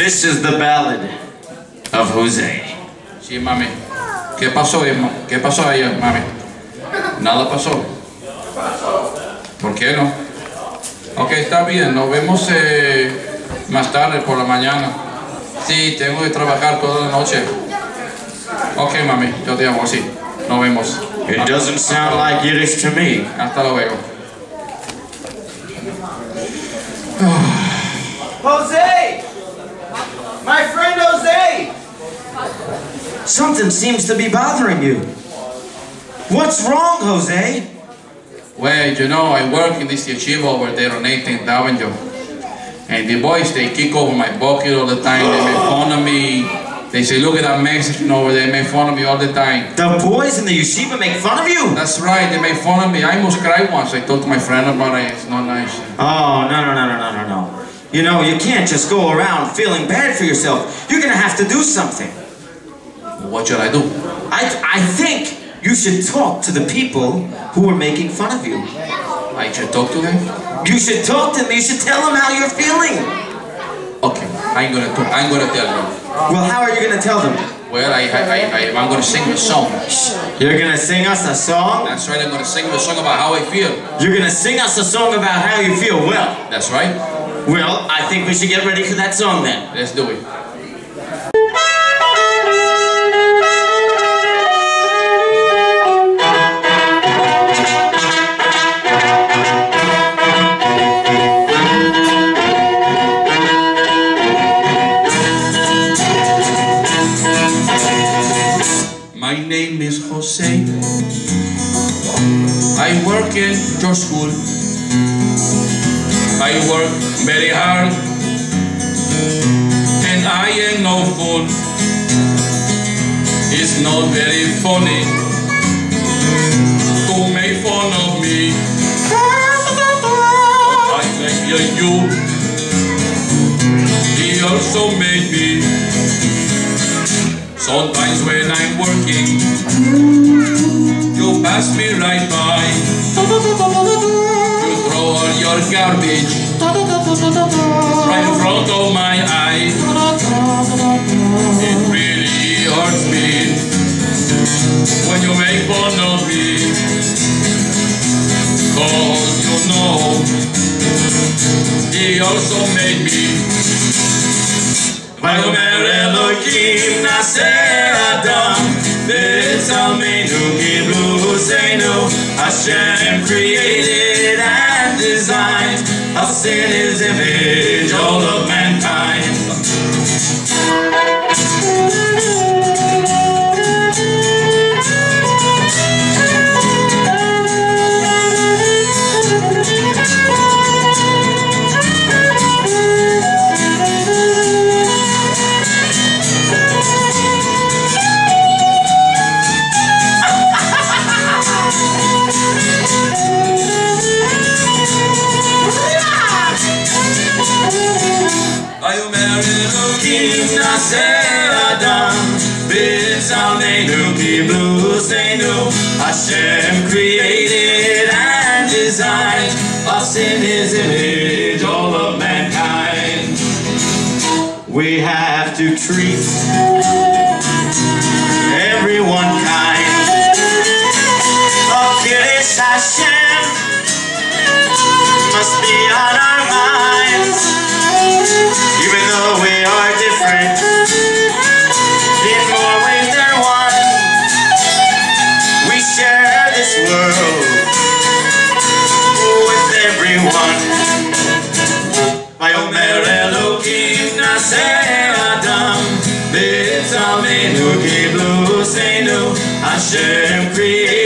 This is the ballad of Jose. Sí, mami. ¿Qué pasó, Emma? ¿Qué pasó ayer, mami? Nada pasó. ¿Por qué no? Ok, está bien. Nos vemos eh, más tarde por la mañana. Sí, tengo que trabajar toda la noche. Ok, mami. Yo te amo así. Nos vemos. It doesn't sound like Yiddish to me. Hasta luego. Jose! My friend Jose! Something seems to be bothering you. What's wrong, Jose? Well, you know, I work in this yeshiva over there on 18th Avenue. And the boys, they kick over my bucket all the time. They make fun of me. They say, look at that Mexican over there. They make fun of me all the time. The boys in the yeshiva make fun of you? That's right. They make fun of me. I almost cried once. I talked to my friend about it. It's not nice. Oh, no, no, no, no, no, no, no. You know, you can't just go around feeling bad for yourself. You're gonna have to do something. What should I do? I, I think you should talk to the people who are making fun of you. I should talk to them? You should talk to them. You should tell them how you're feeling. Okay. I'm gonna talk. I'm gonna tell them. Well, how are you gonna tell them? Well, I, I, I, I'm gonna sing a song. You're gonna sing us a song? That's right. I'm gonna sing a song about how I feel. You're gonna sing us a song about how you feel. Well, That's right. well, I think we should get ready for that song then. Let's do it. My name is Jose. I work in your school. I work very hard and I am no fool. It's not very funny to make fun of me. I like you. He also made me. Sometimes when when I'm working. You pass me right by. You throw all your garbage Right in front of my eyes. It really hurts me When you make fun of me. Cause you know He also made me. Vai comer é do que nascer Hashem created Vita Seradan Biz Aleinu Kibluseinu Hashem created and designed. Us in His image, all of mankind. We have to treat everyone kind. Porque no, Senhor, Hashem criou.